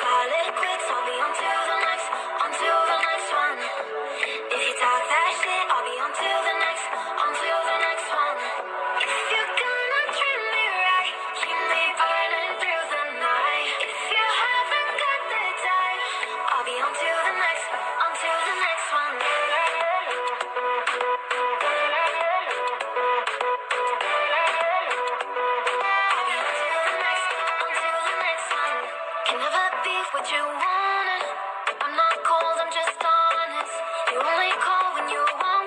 call it. Can never be what you wanted. I'm not cold, I'm just honest. You only call when you want.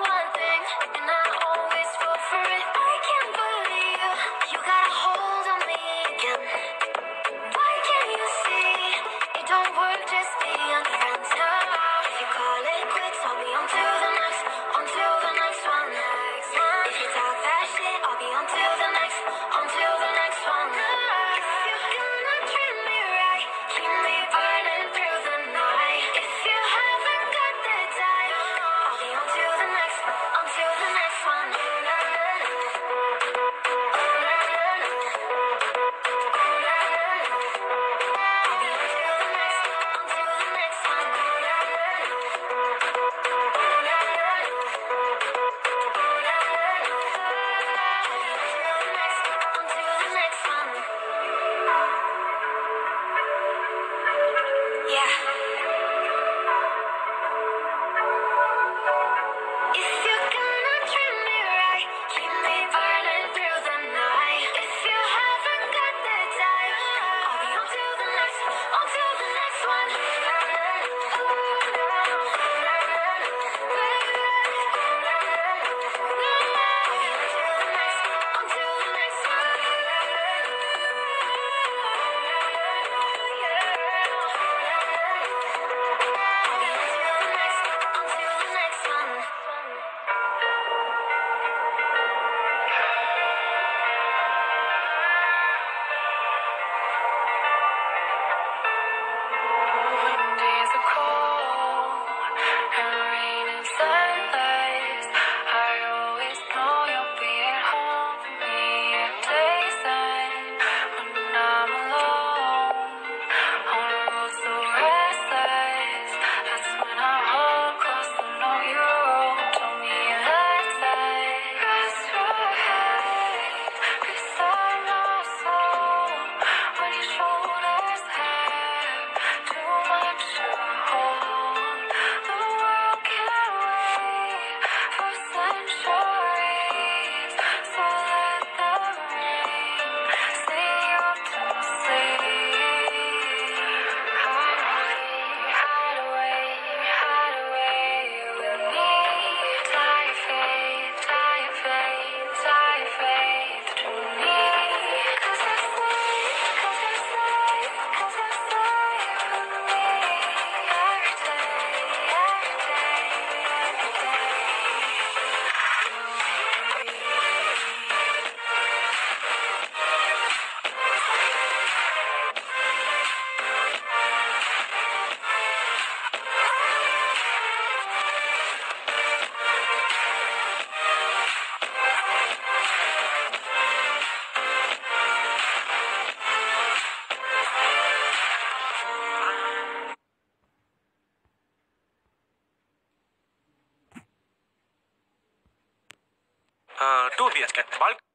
Yeah. வாழ்க்கை